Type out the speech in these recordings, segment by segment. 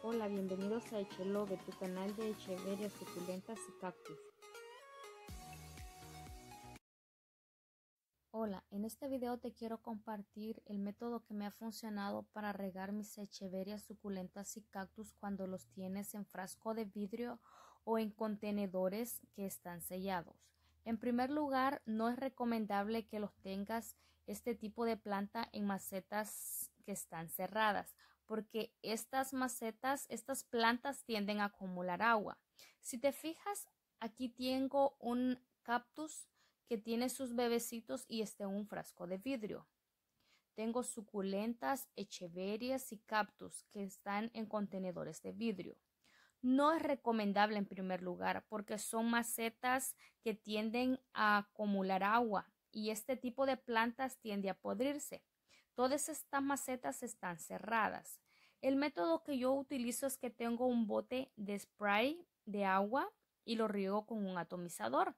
Hola, bienvenidos a Echelove, tu canal de echeverias suculentas y cactus. Hola, en este video te quiero compartir el método que me ha funcionado para regar mis echeverias suculentas y cactus cuando los tienes en frasco de vidrio o en contenedores que están sellados. En primer lugar, no es recomendable que los tengas este tipo de planta en macetas que están cerradas porque estas macetas, estas plantas tienden a acumular agua. Si te fijas, aquí tengo un cactus que tiene sus bebecitos y está en un frasco de vidrio. Tengo suculentas, echeverias y cactus que están en contenedores de vidrio. No es recomendable en primer lugar porque son macetas que tienden a acumular agua y este tipo de plantas tiende a podrirse. Todas estas macetas están cerradas. El método que yo utilizo es que tengo un bote de spray de agua y lo riego con un atomizador.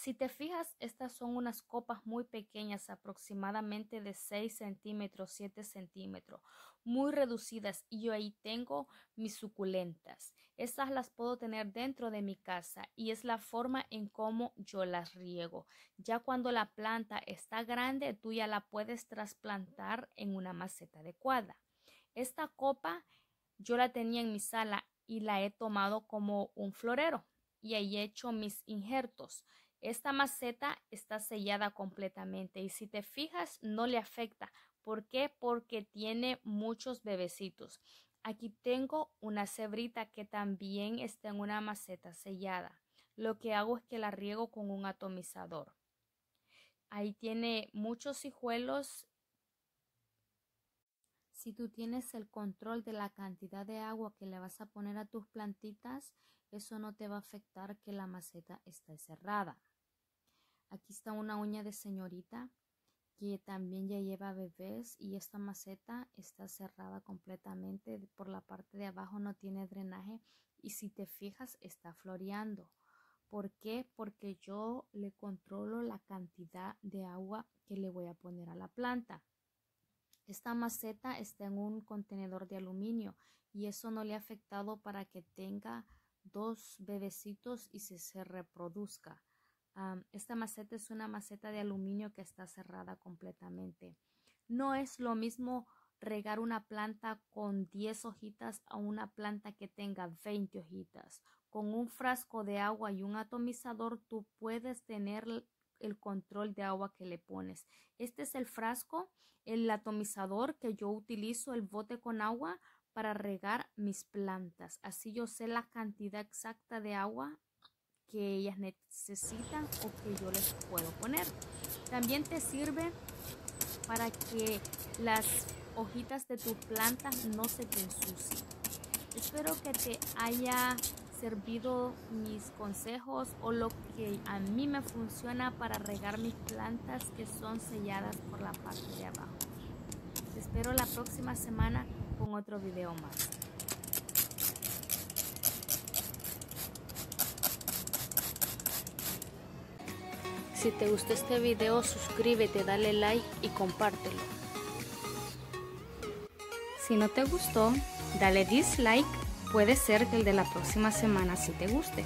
Si te fijas, estas son unas copas muy pequeñas, aproximadamente de 6 centímetros, 7 centímetros, muy reducidas y yo ahí tengo mis suculentas. Estas las puedo tener dentro de mi casa y es la forma en cómo yo las riego. Ya cuando la planta está grande, tú ya la puedes trasplantar en una maceta adecuada. Esta copa yo la tenía en mi sala y la he tomado como un florero y ahí he hecho mis injertos. Esta maceta está sellada completamente y si te fijas no le afecta. ¿Por qué? Porque tiene muchos bebecitos. Aquí tengo una cebrita que también está en una maceta sellada. Lo que hago es que la riego con un atomizador. Ahí tiene muchos hijuelos. Si tú tienes el control de la cantidad de agua que le vas a poner a tus plantitas, eso no te va a afectar que la maceta esté cerrada. Aquí está una uña de señorita que también ya lleva bebés y esta maceta está cerrada completamente por la parte de abajo no tiene drenaje y si te fijas está floreando. ¿Por qué? Porque yo le controlo la cantidad de agua que le voy a poner a la planta. Esta maceta está en un contenedor de aluminio y eso no le ha afectado para que tenga dos bebecitos y se, reproduzca esta maceta es una maceta de aluminio que está cerrada completamente. No es lo mismo regar una planta con 10 hojitas a una planta que tenga 20 hojitas. Con un frasco de agua y un atomizador tú puedes tener el control de agua que le pones. Este es el frasco, el atomizador que yo utilizo, el bote con agua para regar mis plantas. Así yo sé la cantidad exacta de agua que ellas necesitan o que yo les puedo poner. También te sirve para que las hojitas de tu planta no se te ensucien. Espero que te haya servido mis consejos o lo que a mí me funciona para regar mis plantas que son selladas por la parte de abajo. Te espero la próxima semana con otro video más. Si te gustó este video, suscríbete, dale like y compártelo. Si no te gustó, dale dislike. Puede ser que el de la próxima semana sí te guste.